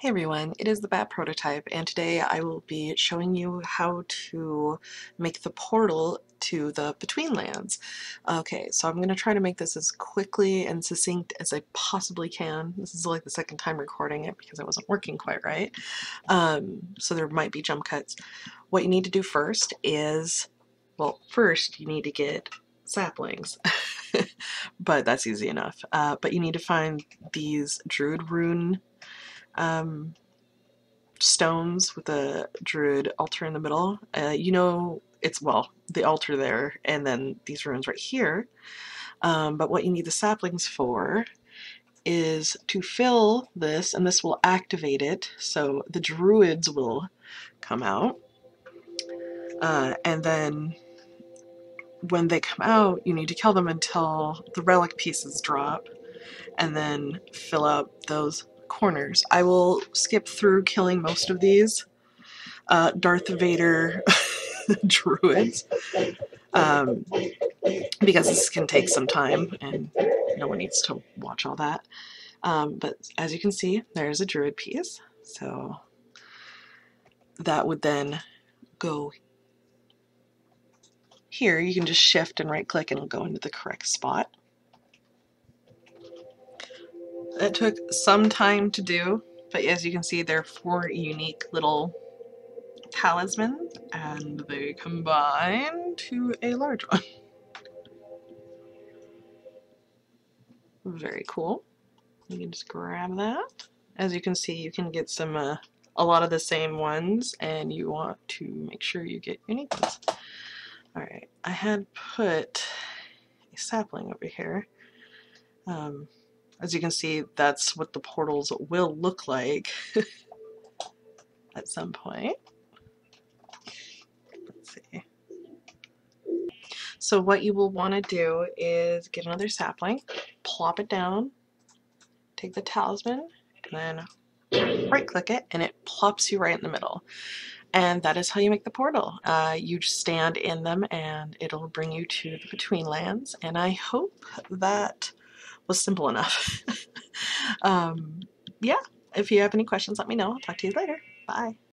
Hey everyone, it is the Bat Prototype and today I will be showing you how to make the portal to the Between Lands. Okay, so I'm going to try to make this as quickly and succinct as I possibly can. This is like the second time recording it because it wasn't working quite right. Um, so there might be jump cuts. What you need to do first is, well, first you need to get saplings. but that's easy enough. Uh, but you need to find these Druid Rune um, stones with a druid altar in the middle. Uh, you know, it's well, the altar there, and then these runes right here. Um, but what you need the saplings for is to fill this, and this will activate it, so the druids will come out. Uh, and then when they come out, you need to kill them until the relic pieces drop, and then fill up those corners. I will skip through killing most of these uh, Darth Vader druids um, because this can take some time and no one needs to watch all that. Um, but as you can see, there's a druid piece. So that would then go here. You can just shift and right click and it'll go into the correct spot. It took some time to do, but as you can see, they're four unique little talismans, and they combine to a large one. Very cool. You can just grab that. As you can see, you can get some, uh, a lot of the same ones, and you want to make sure you get unique ones. Alright, I had put a sapling over here. Um, as you can see, that's what the portals will look like at some point. Let's see. So what you will want to do is get another sapling, plop it down, take the talisman, and then right click it, and it plops you right in the middle. And that is how you make the portal. Uh, you just stand in them and it'll bring you to the Between Lands. And I hope that was simple enough. um, yeah, if you have any questions, let me know. I'll talk to you later. Bye.